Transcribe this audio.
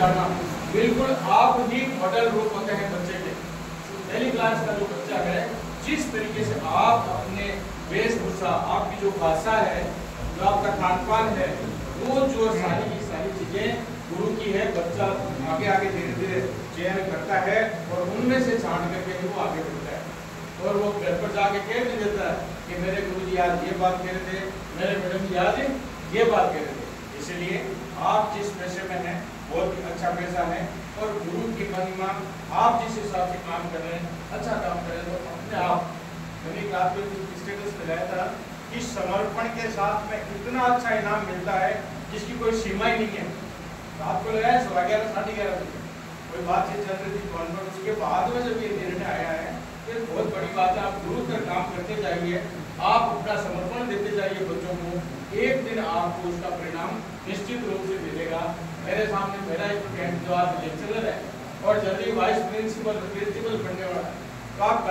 जाना। बिल्कुल आप ही मॉडल रूप होते हैं बच्चे के। पहली क्लास का जो बच्चा है, जिस तरीके से आप अपने वेशभूषा, आपकी जो भाषा है, जो आपका खान पान है, वो जो सारी की सारी चीज़ें गुरु की है, बच्चा आगे आगे धीरे धीरे चयन करता है और उनमें से छांट करके वो आगे बढ़ता है। और वो घर पर जाके कह भी देता है कि मेरे गुरु जी आज ये बात कह रहे थे, मेरे मैडम जी आज ये बात कह रहे थे। इसलिए आप जिस पेशे में ही अच्छा पेशा है और गुरु की महिमा, आप जिस हिसाब से काम कर रहे हैं अच्छा काम कर रहे हैं तो अपने आप मैंने क्लास में स्टेटस लगाया था कि समर्पण के साथ में इतना अच्छा इनाम मिलता है जिसकी कोई सीमा ही नहीं है। रात को लगाया सवा ग्यारह, साढ़े ग्यारह बजे। कोई बातचीत चल रही थी फ़ोन पर उसके बाद में जब ये निर्णय आया है तो बहुत बड़ी बात है, आप गुरु कर काम करते जाइए, आप अपना समर्पण देते जाइए बच्चों आपको उसका परिणाम निश्चित रूप से मिलेगा। मेरे सामने मेरा स्टूडेंट जो आज लेक्चरर है और जल्दी वाइस प्रिंसिपल प्रिंसिपल बनने वाला है। तो आप